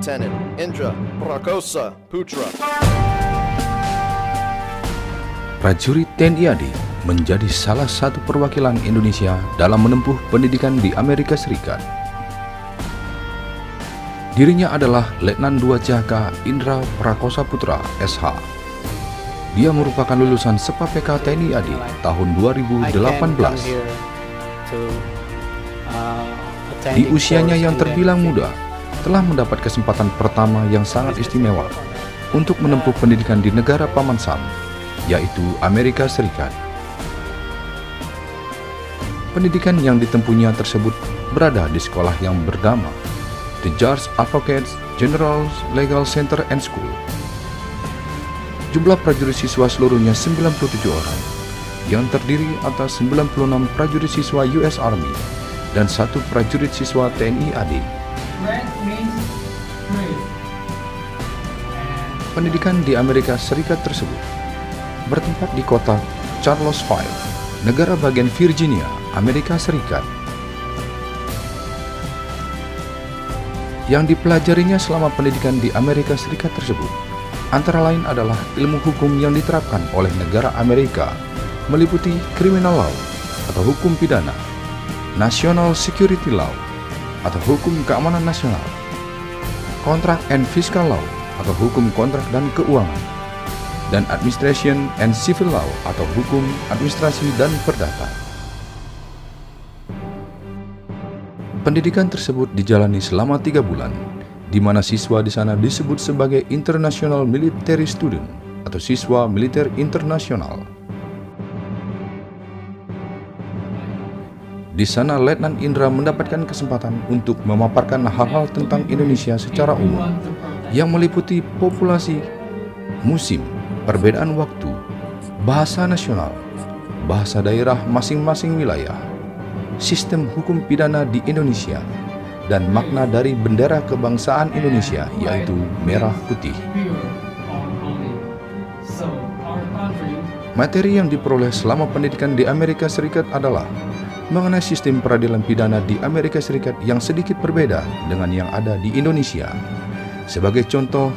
Lieutenant Indra Prakosa Putra. Prajurit TNI AD menjadi salah satu perwakilan Indonesia dalam menempuh pendidikan di Amerika Serikat. Dirinya adalah Letnan 2 Jaka Indra Prakosa Putra SH. Dia merupakan lulusan SEPA TNI AD tahun 2018. Di usianya yang terbilang muda, telah mendapat kesempatan pertama yang sangat istimewa untuk menempuh pendidikan di negara Paman Sam, yaitu Amerika Serikat. Pendidikan yang ditempuhnya tersebut berada di sekolah yang bernama The George Advocates General Legal Center and School. Jumlah prajurit siswa seluruhnya 97 orang, yang terdiri atas 96 prajurit siswa US Army dan satu prajurit siswa TNI AD. Pendidikan di Amerika Serikat tersebut bertempat di kota Charlottesville, negara bagian Virginia, Amerika Serikat. Yang dipelajarinya selama pendidikan di Amerika Serikat tersebut antara lain adalah ilmu hukum yang diterapkan oleh negara Amerika meliputi criminal law atau hukum pidana, national security law atau hukum keamanan nasional, kontrak and fiscal law atau hukum kontrak dan keuangan, dan administration and civil law atau hukum administrasi dan perdata. Pendidikan tersebut dijalani selama tiga bulan, di mana siswa di sana disebut sebagai International Military Student atau siswa militer internasional. Di sana Letnan Indra mendapatkan kesempatan untuk memaparkan hal-hal tentang Indonesia secara umum yang meliputi populasi, musim, perbedaan waktu, bahasa nasional, bahasa daerah masing-masing wilayah, sistem hukum pidana di Indonesia, dan makna dari bendera kebangsaan Indonesia yaitu merah putih. Materi yang diperoleh selama pendidikan di Amerika Serikat adalah mengenai sistem peradilan pidana di Amerika Serikat yang sedikit berbeda dengan yang ada di Indonesia. Sebagai contoh,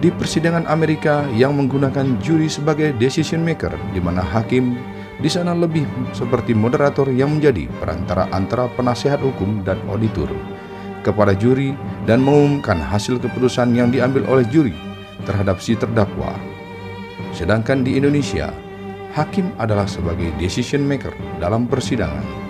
di persidangan Amerika yang menggunakan juri sebagai decision maker, di mana hakim di sana lebih seperti moderator yang menjadi perantara antara penasehat hukum dan auditor kepada juri dan mengumumkan hasil keputusan yang diambil oleh juri terhadap si terdakwa. Sedangkan di Indonesia, hakim adalah sebagai decision maker dalam persidangan.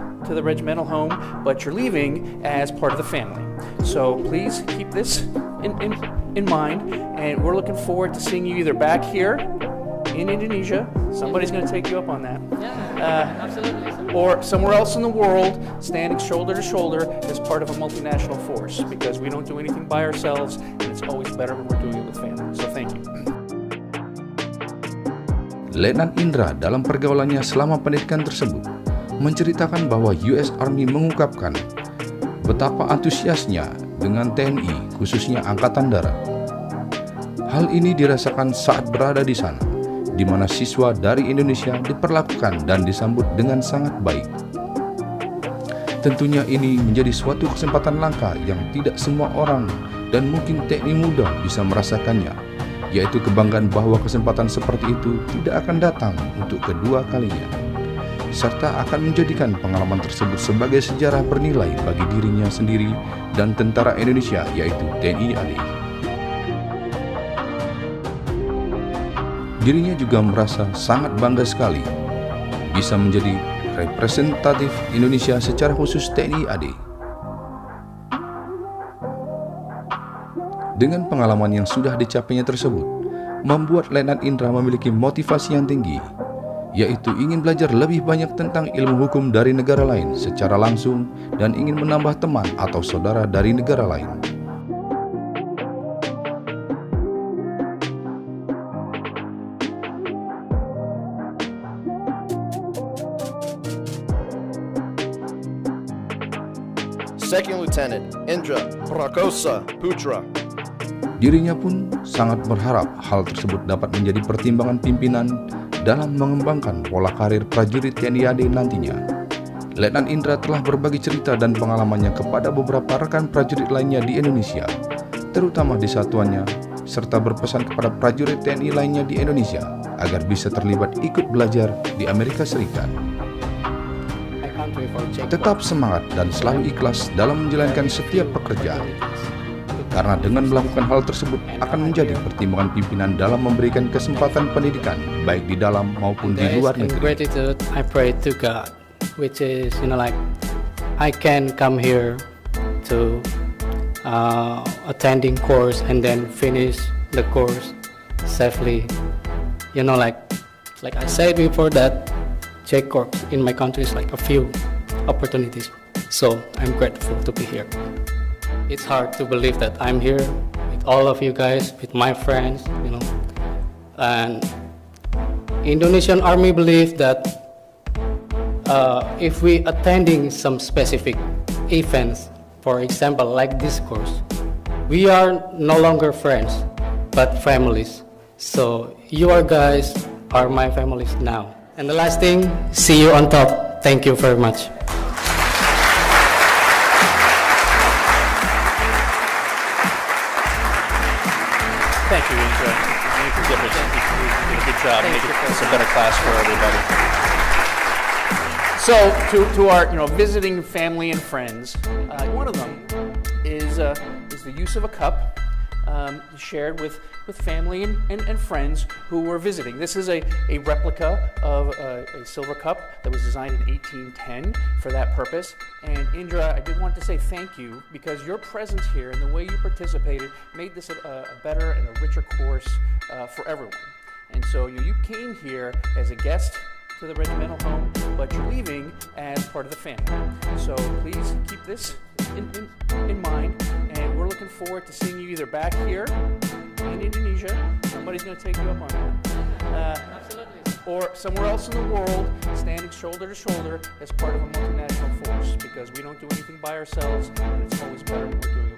to the regimental home, but you're leaving as part of the family. So please keep this in, in, in mind, and we're looking forward to seeing you either back here in Indonesia, somebody's going to take you up on that, Yeah, uh, absolutely. or somewhere else in the world, standing shoulder to shoulder as part of a multinational force, because we don't do anything by ourselves, and it's always better when we're doing it with family. So thank you. Letnan Indra dalam pergaulannya selama pendidikan tersebut menceritakan bahwa US Army mengungkapkan betapa antusiasnya dengan TNI, khususnya Angkatan Darat. Hal ini dirasakan saat berada di sana, di mana siswa dari Indonesia diperlakukan dan disambut dengan sangat baik. Tentunya ini menjadi suatu kesempatan langka yang tidak semua orang dan mungkin TNI muda bisa merasakannya, yaitu kebanggaan bahwa kesempatan seperti itu tidak akan datang untuk kedua kalinya serta akan menjadikan pengalaman tersebut sebagai sejarah bernilai bagi dirinya sendiri dan tentara Indonesia yaitu TNI AD. Dirinya juga merasa sangat bangga sekali bisa menjadi representatif Indonesia secara khusus TNI AD. Dengan pengalaman yang sudah dicapainya tersebut, membuat Letnan Indra memiliki motivasi yang tinggi yaitu ingin belajar lebih banyak tentang ilmu hukum dari negara lain secara langsung dan ingin menambah teman atau saudara dari negara lain. Second Lieutenant Indra Prakosa Putra Dirinya pun sangat berharap hal tersebut dapat menjadi pertimbangan pimpinan dalam mengembangkan pola karir prajurit TNI AD nantinya. Letnan Indra telah berbagi cerita dan pengalamannya kepada beberapa rekan prajurit lainnya di Indonesia, terutama di satuannya, serta berpesan kepada prajurit TNI lainnya di Indonesia agar bisa terlibat ikut belajar di Amerika Serikat. Tetap semangat dan selalu ikhlas dalam menjalankan setiap pekerjaan karena dengan melakukan hal tersebut akan menjadi pertimbangan pimpinan dalam memberikan kesempatan pendidikan baik di dalam maupun di luar negeri. gratitude, I pray to God, which is you know like I can come here to uh, attending course and then finish the course safely. You know like like I said before that J Corps in my country is like a few opportunities. So I'm grateful to be here. It's hard to believe that I'm here with all of you guys, with my friends, you know, and Indonesian Army believe that uh, if we attending some specific events, for example, like this course, we are no longer friends, but families. So you are guys are my families now. And the last thing, see you on top. Thank you very much. Thank you, Indra. Thank you. You did a good job. Make it this a better class for everybody. So, to, to our you know visiting family and friends, uh, one of them is uh, is the use of a cup um, shared with with family and, and, and friends who were visiting. This is a, a replica of a, a silver cup that was designed in 1810 for that purpose. And Indra, I did want to say thank you because your presence here and the way you participated made this a, a better and a richer course uh, for everyone. And so you, you came here as a guest to the regimental home, but you're leaving as part of the family. So please keep this in, in, in mind, looking forward to seeing you either back here in Indonesia, somebody's going to take you up on that, uh, or somewhere else in the world, standing shoulder to shoulder as part of a multinational force, because we don't do anything by ourselves, and it's always better when we're doing